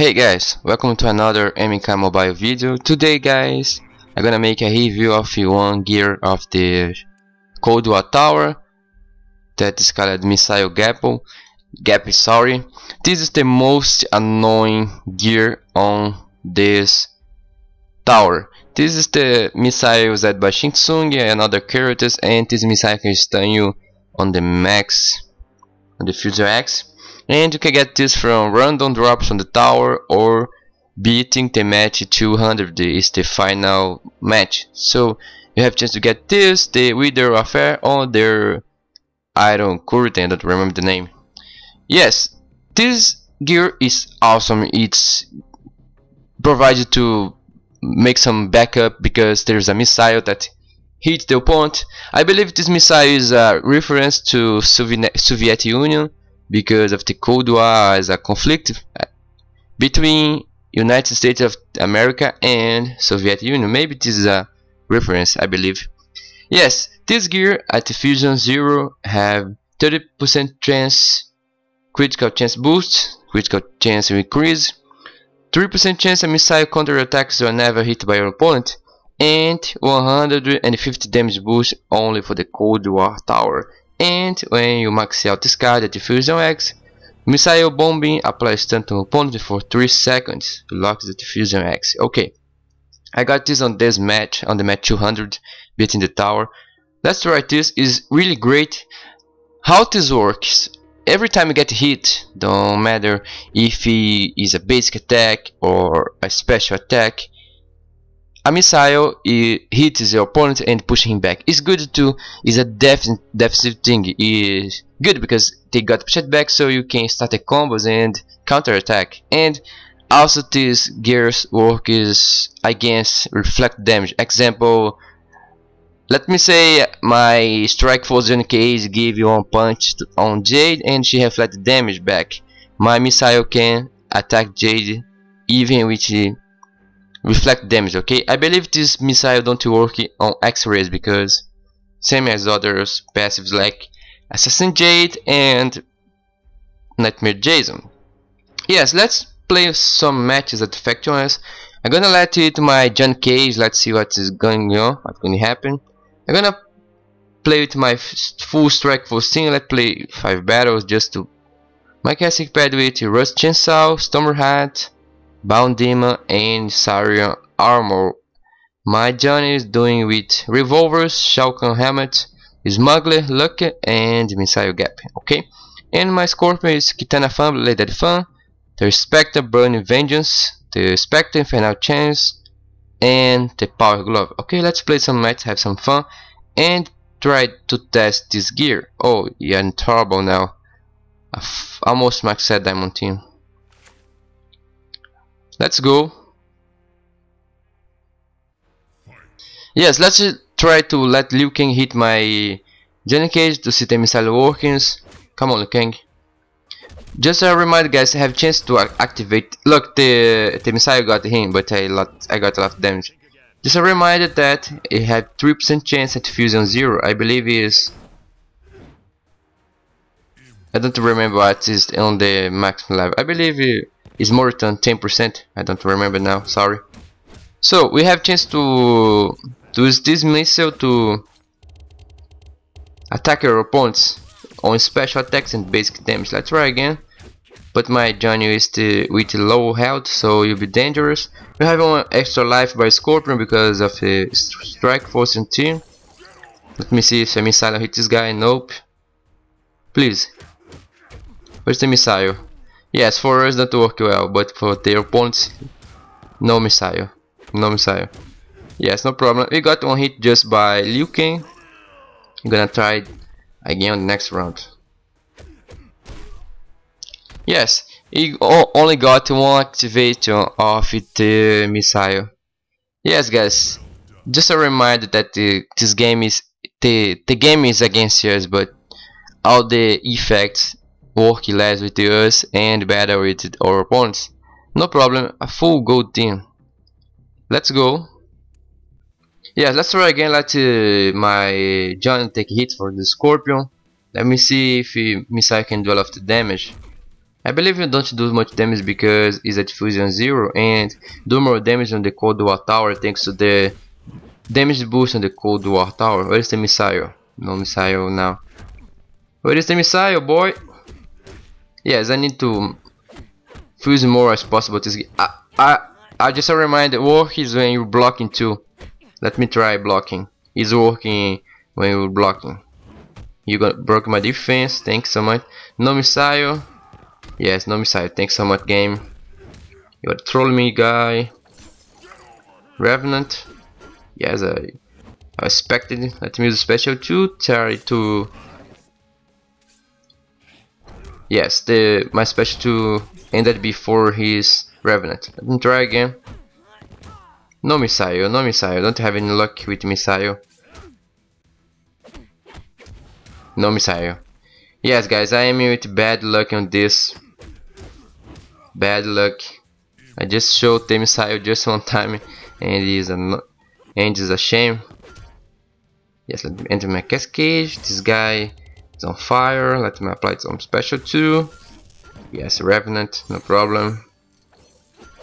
Hey guys, welcome to another MK mobile video. Today guys, I'm gonna make a review of one gear of the Cold War Tower that is called Missile Gap. Gap, sorry. This is the most annoying gear on this tower. This is the missile used by Shang Tsung and other characters and this missile can stun you on the max, on the Fusion X and you can get this from random drops on the tower or beating the match 200 is the final match. So you have chance to get this the Wither Affair on their Iron Curtain I don't remember the name. Yes this gear is awesome. It's provided to make some backup because there's a missile that hits the opponent. I believe this missile is a reference to Soviet Union because of the Cold War as a conflict uh, between United States of America and Soviet Union. Maybe this is a reference, I believe. Yes, this gear at Fusion Zero have 30% chance critical chance boost, critical chance increase, 3% chance a missile counter attacks whenever hit by your opponent, and 150 damage boost only for the Cold War Tower and when you max out this card the Diffusion X, Missile Bombing applies stun to opponent for 3 seconds, locks the Diffusion X. Okay, I got this on this match, on the match 200, beating the tower. Let's try this, is really great. How this works, every time you get hit, don't matter if he is a basic attack or a special attack, a missile hits your opponent and pushes him back. It's good to It's a deficit deficit thing. It's good because they got pushed back so you can start the combos and counter attack. And also this gears work is against reflect damage. Example let me say my strike force in case give you one punch on Jade and she reflect damage back. My missile can attack Jade even with reflect damage okay? I believe this missile don't work on x-rays because same as others passives like Assassin Jade and Nightmare Jason. Yes let's play some matches at Factions I'm gonna let it my John Cage let's see what is going on what's gonna happen. I'm gonna play with my full strike full team let's play 5 battles just to my classic pad with Rust Chainsaw, Stormer Hat, Bound Demon and Saurian Armor. My Johnny is doing with revolvers, Shao Kahn helmet, Smuggler, Luck and Missile Gap. Okay? And my Scorpion is Kitana Fan, Bladed Fan, the Spectre Burning Vengeance, the Spectre Infernal Chance, and the Power Glove. Okay, let's play some matches, have some fun, and try to test this gear. Oh, you're in trouble now. I've almost maxed Diamond Team. Let's go. Yes, let's try to let Liu Kang hit my Johnny Cage to see the missile workings. Come on, Liu Kang. Just a reminder, guys, I have a chance to activate. Look, the the missile got him, but I lot I got a lot of damage. Just a reminder that it had 3% chance at fusion zero. I believe is. I don't remember what is on the maximum level. I believe it is more than 10%. I don't remember now, sorry. So we have chance to, to use this missile to attack your opponents on special attacks and basic damage. Let's try again. But my Johnny is with low health, so you'll be dangerous. We have one extra life by Scorpion because of the strike force and team. Let me see if a missile hit this guy. Nope. Please. Where's the missile? Yes, for us that work well, but for their opponents, no missile. No missile. Yes, no problem. We got one hit just by Liu Kang. I'm gonna try again on the next round. Yes, he only got one activation of the uh, missile. Yes, guys. Just a reminder that the, this game is the the game is against us, but all the effects work less with us and better with our opponents. No problem, a full gold team. Let's go. Yeah, let's try again. Let uh, my John take hits for the Scorpion. Let me see if he, Missile can do a lot of the damage. I believe you don't do much damage because it's at fusion 0 and do more damage on the Cold War Tower thanks to the damage boost on the Cold War Tower. Where is the missile? No missile now. Where is the missile boy? Yes, I need to fuse more as possible to I, I, I just a reminder, work is when you're blocking too. Let me try blocking. It's working when you're blocking. You got broke my defense, thanks so much. No missile. Yes, no missile. Thanks so much, game. You are troll me, guy. Revenant. Yes, I, I expected. Let me use special to try to. Yes, the my special two ended before his Revenant. Let me try again. No missile, no missile. Don't have any luck with missile. No missile. Yes, guys, I am with bad luck on this bad luck I just showed the missile just one time and it is a and it's a shame yes let me enter my cascade this guy is on fire let me apply some special too yes revenant no problem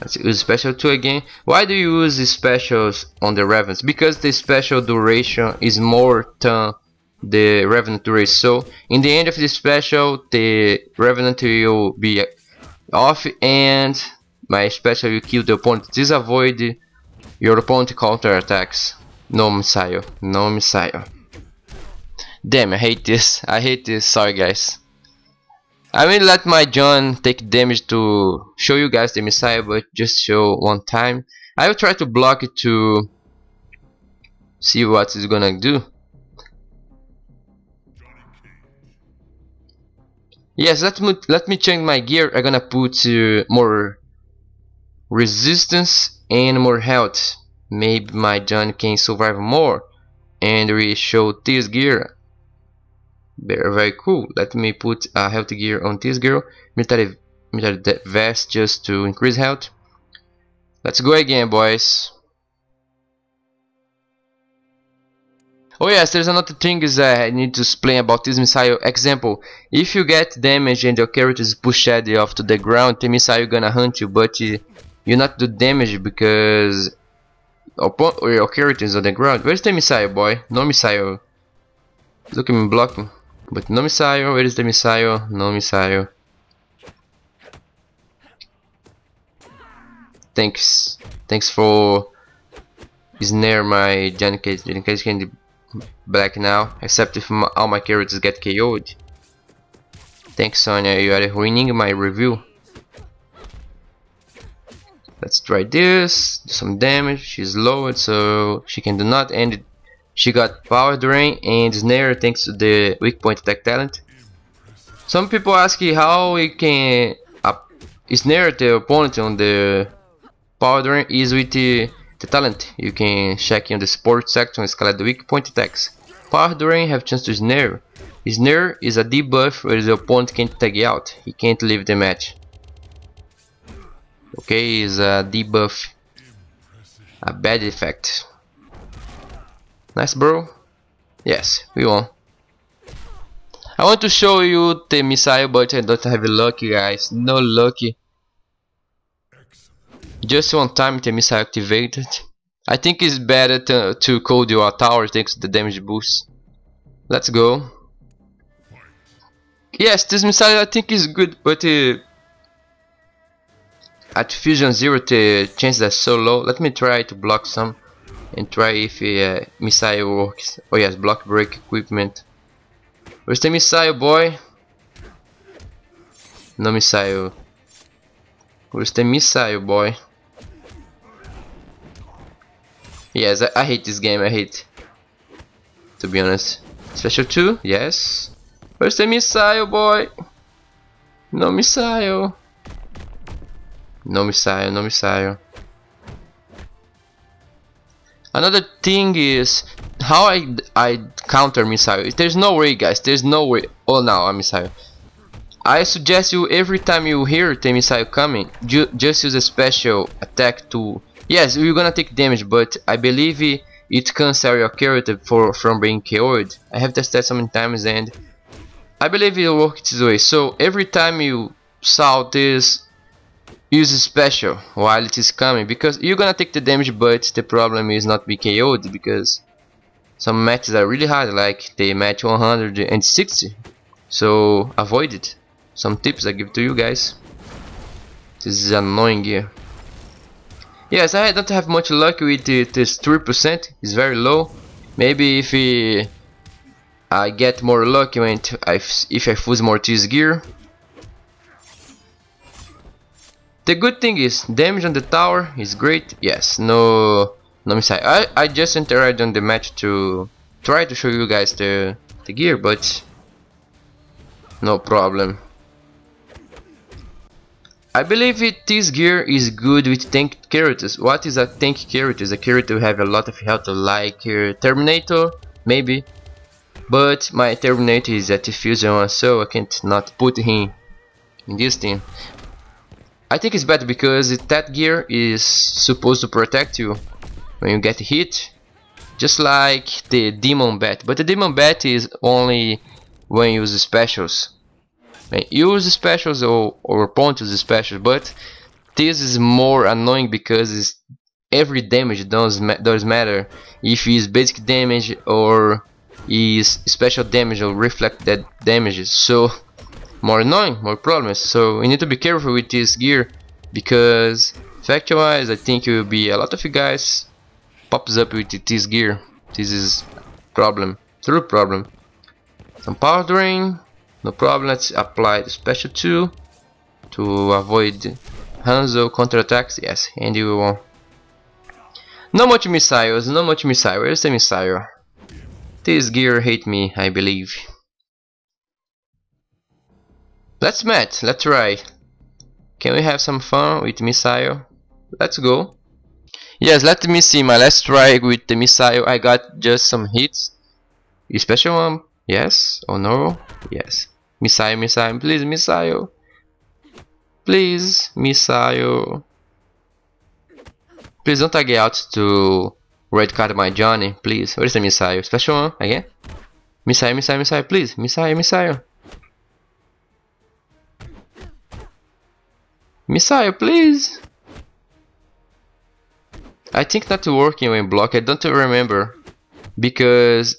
let's use special 2 again why do you use specials on the revenants because the special duration is more than the revenant duration so in the end of the special the revenant will be off and my special will kill the opponent. This avoid your opponent counter attacks. No missile. No missile. Damn, I hate this. I hate this. Sorry guys. I will let my John take damage to show you guys the missile, but just show one time. I will try to block it to see what it's gonna do. Yes, let me let me change my gear. I'm gonna put uh, more resistance and more health. Maybe my John can survive more. And we show this gear. Very very cool. Let me put a health gear on this girl. Military military vest just to increase health. Let's go again, boys. Oh yes, there's another thing is I need to explain about this missile. Example, if you get damage and your character is pushed off to the ground, the missile gonna hunt you, but you not do damage because your character is on the ground. Where's the missile, boy? No missile. Look at me blocking. But no missile, where is the missile? No missile. Thanks. Thanks for snare my Johnny Cage. Johnny Cage can be black now, except if all my characters get KO'd. Thanks Sonya, you are ruining my review. Let's try this, do some damage, she's lowered so she can do not and she got power drain and snare thanks to the weak point attack talent. Some people ask how we can uh, snare the opponent on the power drain is with the the talent, you can check in the support section escalate the weak point attacks. Power Drain have chance to snare. Snare is a debuff where the opponent can't tag out, he can't leave the match. Okay, is a debuff. A bad effect. Nice bro. Yes, we won. I want to show you the missile but I don't have lucky guys, no lucky. Just one time the missile activated. I think it's better to, to your tower thanks to the damage boost. Let's go. Yes, this missile I think is good, but uh, at fusion zero the chance are so low. Let me try to block some and try if uh, missile works. Oh yes, block break equipment. Where's the missile, boy? No missile. Where's the missile, boy? Yes, I, I hate this game, I hate To be honest Special 2? Yes Where's the missile boy? No missile No missile, no missile Another thing is how I, I counter missile. There's no way guys, there's no way. Oh now a missile. I suggest you every time you hear the missile coming, ju just use a special attack to Yes, you're gonna take damage, but I believe it cancel your character for from being KO'd. I have tested so many times and I believe it works this way. So every time you saw is use special while it is coming because you're gonna take the damage but the problem is not be KO'd because some matches are really hard like the match 160 so avoid it. Some tips I give to you guys. This is annoying here. Yes I don't have much luck with it this 3% it's very low. Maybe if I get more luck when I, if I fuse more this gear the good thing is damage on the tower is great yes no no missile I, I just entered on the match to try to show you guys the, the gear but no problem I believe it, this gear is good with tank characters. What is a tank character? Is a character who have a lot of health like uh, Terminator, maybe. But my Terminator is at fusion so I can't not put him in this team. I think it's bad because that gear is supposed to protect you when you get hit. Just like the Demon Bat. But the Demon Bat is only when you use specials You use specials or, or point use specials but this is more annoying because every damage does, ma does matter if it's basic damage or is special damage or reflect that damages so more annoying more problems so you need to be careful with this gear because fact wise I think it will be a lot of you guys pops up with this gear this is problem true problem some power drain no problem, let's apply the special 2 to avoid Hanzo counterattacks. Yes, and you will. No much missiles, no much missile. Where's the missile? This gear hate me, I believe. Let's match, let's try. Can we have some fun with missile? Let's go. Yes, let me see my last try with the missile. I got just some hits. Special one, yes or no? Yes. Missile, missile, please, missile. Please, missile. Please don't tag out to red card my Johnny, please. Where's the missile? Special one, again? Missile, missile, missile, please. Missile, missile. Missile, please. I think not working when block. I don't remember because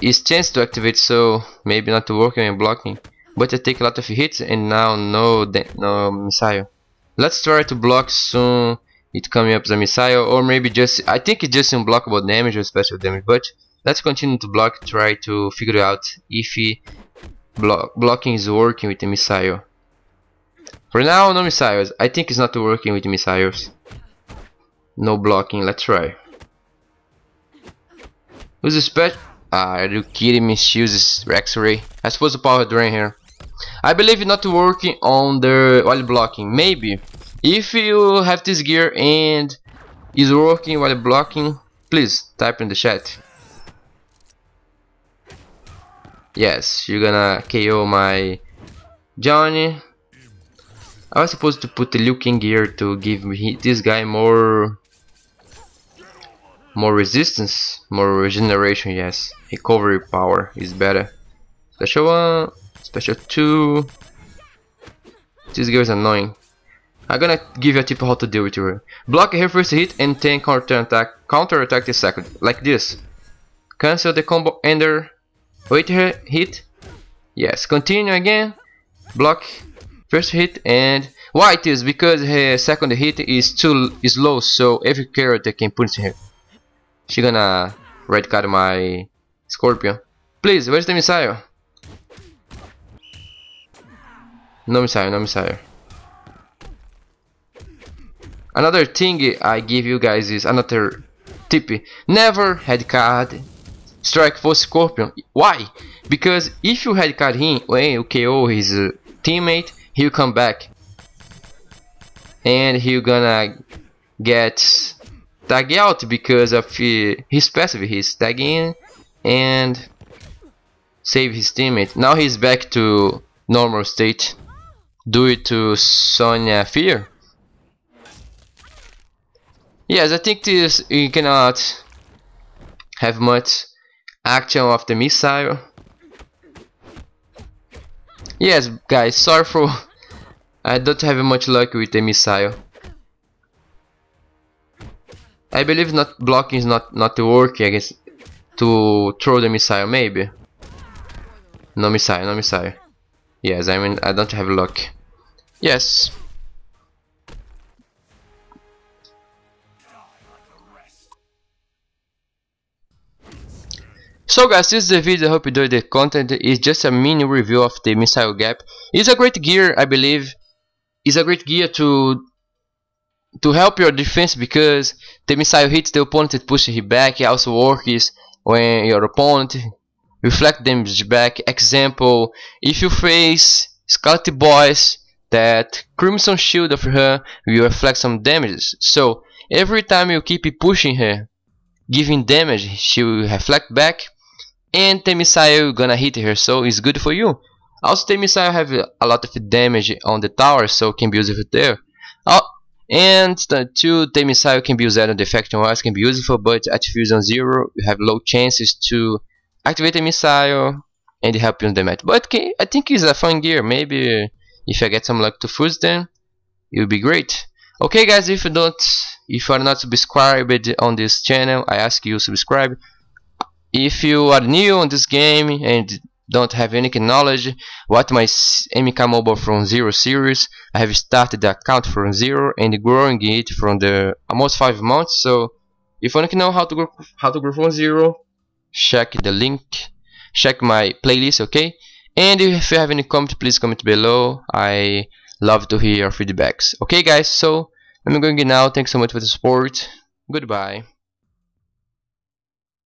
it's chance to activate, so maybe not working when blocking but I take a lot of hits and now no no missile. Let's try to block soon it coming up the missile or maybe just I think it's just unblockable damage or special damage but let's continue to block try to figure out if block blocking is working with the missile. For now no missiles. I think it's not working with missiles. No blocking, let's try. Who's the special? Ah, are you kidding me? She uses X-ray. I suppose the power drain here. I believe not working on the while blocking. Maybe if you have this gear and is working while blocking, please type in the chat. Yes, you're gonna KO my Johnny. I was supposed to put the Liu Kang gear to give me this guy more more resistance, more regeneration, yes. Recovery power is better. Special one Special 2. This guy is annoying. I'm gonna give you a tip how to deal with her. Block her first hit and then counter attack counter attack the second. Like this. Cancel the combo ender. Wait her hit. Yes, continue again. Block first hit and why it is because her second hit is too is low so every character can punch her. She gonna red card my scorpion. Please, where's the missile? No missile, no missile. Another thing I give you guys is another tip. Never head card strike for Scorpion. Why? Because if you head card him when you KO his teammate, he'll come back. And he'll gonna get tag out because of uh, his passive. He's tagging and save his teammate. Now he's back to normal state it to Sonya Fear? Yes, I think this you cannot have much action of the missile. Yes, guys, sorry for I don't have much luck with the missile. I believe not blocking is not not working. Guess to throw the missile maybe. No missile, no missile. Yes, I mean I don't have luck. Yes. So guys, this is the video, I hope you enjoyed the content. It's just a mini review of the Missile Gap. It's a great gear, I believe. It's a great gear to to help your defense because the missile hits the opponent it pushes him back. It also works when your opponent reflect damage back. Example, if you face Skarlet Boys that Crimson Shield of her will reflect some damages. So every time you keep pushing her, giving damage, she will reflect back and the missile gonna hit her so it's good for you also the missile have a lot of damage on the tower so can be useful there. Oh, and the two the missile can be used on the faction wars can be useful but at fusion zero you have low chances to activate the missile and help you on the match. But can, I think it's a fun gear. Maybe if I get some luck to fuse them it will be great. Okay guys if you don't if you are not subscribed on this channel I ask you subscribe. If you are new on this game and don't have any knowledge what my MK Mobile from Zero series I have started the account from zero and growing it from the almost five months. So if you want to know how to grow how to grow from zero check the link check my playlist okay? And if you have any comment please comment below. I love to hear your feedbacks. Okay guys so I'm going now. Thanks so much for the support. Goodbye